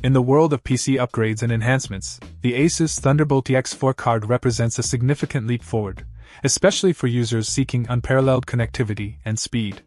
In the world of PC upgrades and enhancements, the Asus ThunderboltEX 4 card represents a significant leap forward, especially for users seeking unparalleled connectivity and speed.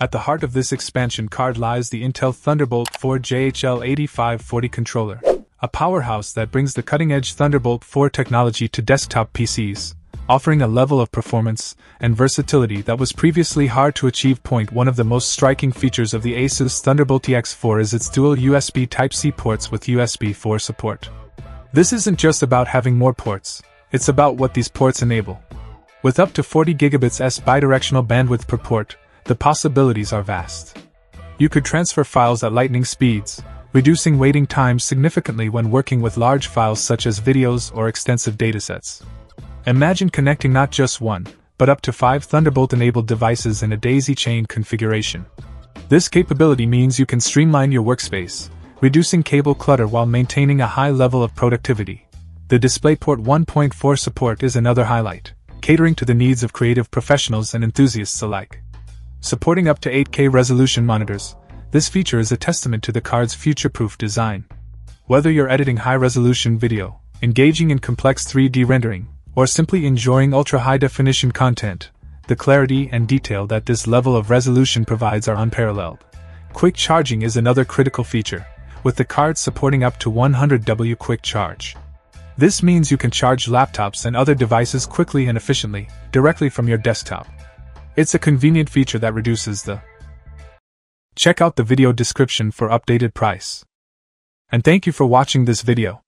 At the heart of this expansion card lies the Intel Thunderbolt 4 JHL 8540 controller, a powerhouse that brings the cutting edge Thunderbolt 4 technology to desktop PCs, offering a level of performance and versatility that was previously hard to achieve. Point one of the most striking features of the Asus ThunderboltEX 4 is its dual USB Type-C ports with USB 4 support. This isn't just about having more ports, it's about what these ports enable. With up to 40 gigabits S bidirectional bandwidth per port, the possibilities are vast. You could transfer files at lightning speeds, reducing waiting times significantly when working with large files such as videos or extensive datasets. Imagine connecting not just one, but up to five Thunderbolt enabled devices in a daisy chain configuration. This capability means you can streamline your workspace, reducing cable clutter while maintaining a high level of productivity. The DisplayPort 1.4 support is another highlight, catering to the needs of creative professionals and enthusiasts alike. Supporting up to 8K resolution monitors, this feature is a testament to the card's future proof design. Whether you're editing high resolution video, engaging in complex 3D rendering, or simply enjoying ultra high definition content, the clarity and detail that this level of resolution provides are unparalleled. Quick charging is another critical feature, with the card supporting up to 100W quick charge. This means you can charge laptops and other devices quickly and efficiently, directly from your desktop. It's a convenient feature that reduces the. Check out the video description for updated price. And thank you for watching this video.